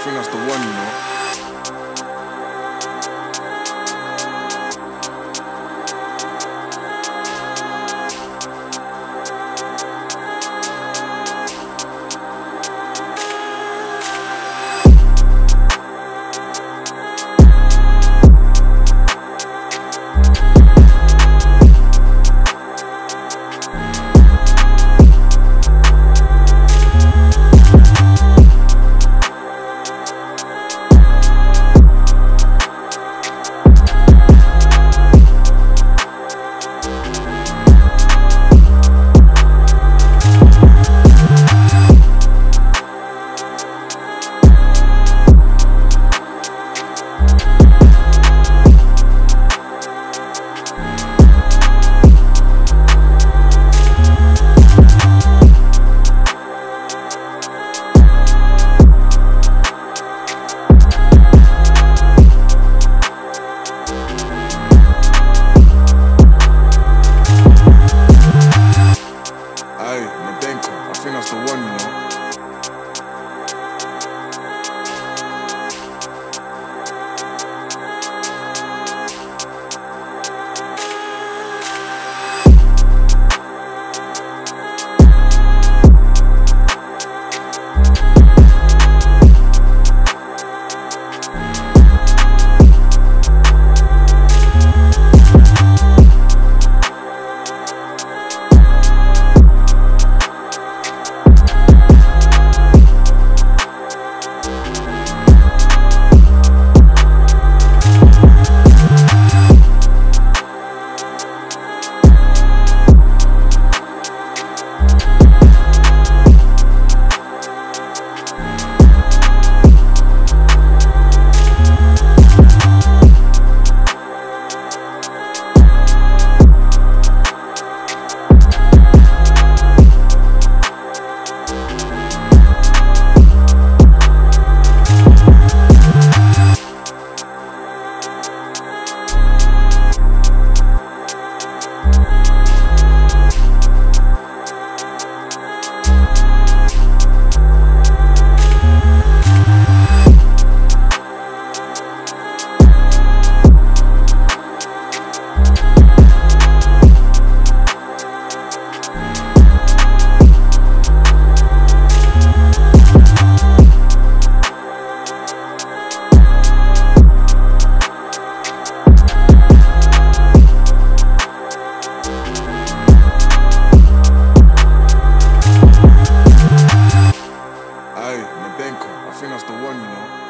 I think that's the one, you know. thing that's the one, you know. Benka. I think that's the one, you know.